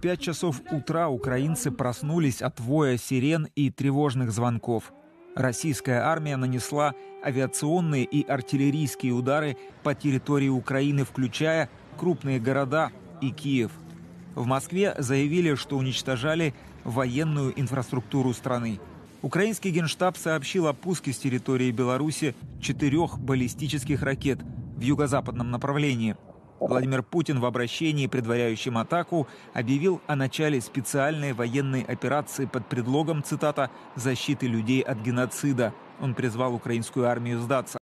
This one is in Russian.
пять часов утра украинцы проснулись от воя сирен и тревожных звонков. Российская армия нанесла авиационные и артиллерийские удары по территории Украины, включая крупные города и Киев. В Москве заявили, что уничтожали военную инфраструктуру страны. Украинский генштаб сообщил о пуске с территории Беларуси четырех баллистических ракет в юго-западном направлении – Владимир Путин в обращении, предваряющем атаку, объявил о начале специальной военной операции под предлогом, цитата, «защиты людей от геноцида». Он призвал украинскую армию сдаться.